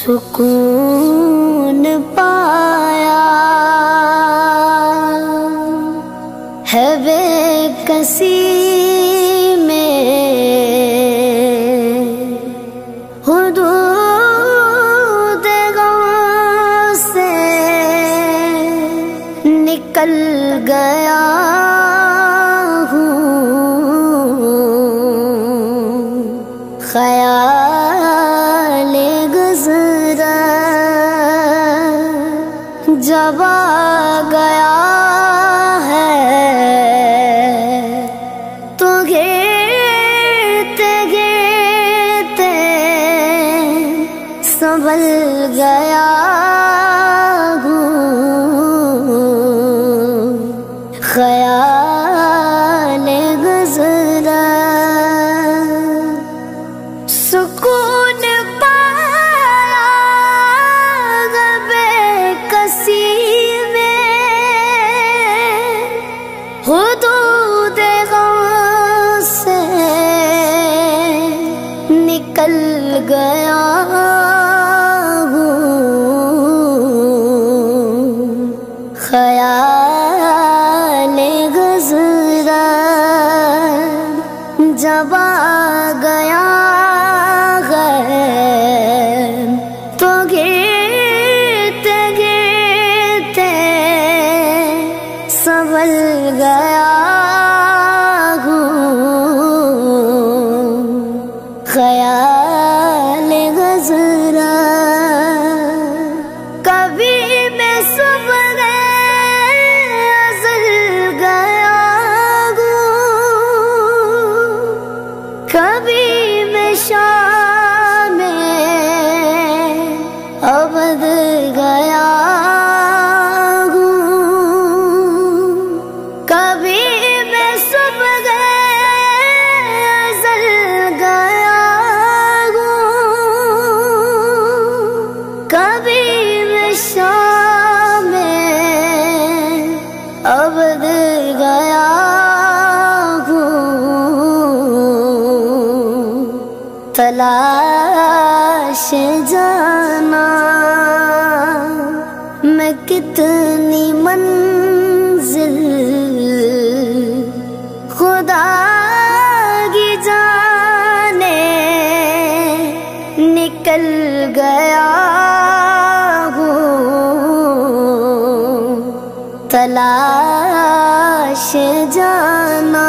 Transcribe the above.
सुकून पाया। है बेकसी में हुदूद गम से निकल गया हूँ। गुजरा जब गया है तो घेरते घेरते संभल गया गया हूँ। ख्याल गुजरा जब आ गया तलाश जाना। मैं कितनी मंजिल खुदा जाने निकल गया हूँ। तलाश जाना।